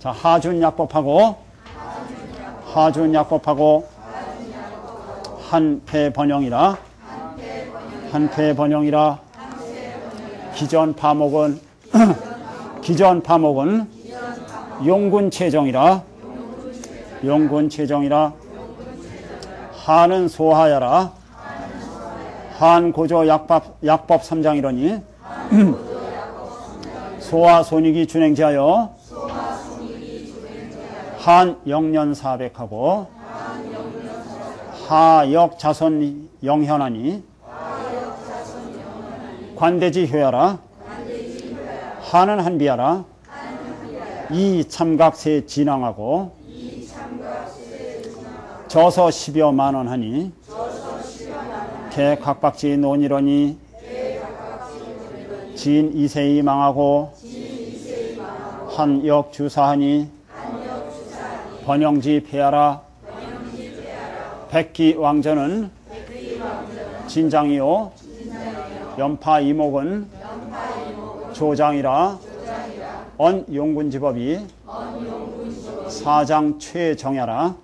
자, 하준약법하고 하준약법하고 한패 번영이라 한패 번영이라 기전 파목은 기전 파목은 용군 체정이라 용군 체정이라 한은 소하야라 한 고조 약법 약법 3장이러니 소와 손익이 준행지하여 한 영년 사백하고 하역 자손 영현하니 관대지 효야라 하는 한비하라 이 참각세 진앙하고 저서 10여 만원 하니 개 각박지 논이러니 진 이세이 망하고 한역 주사하니 번영지 폐하라. 백기 왕전은 진장이요. 연파 이목은 조장이라. 언 용군지법이 사장 최정야라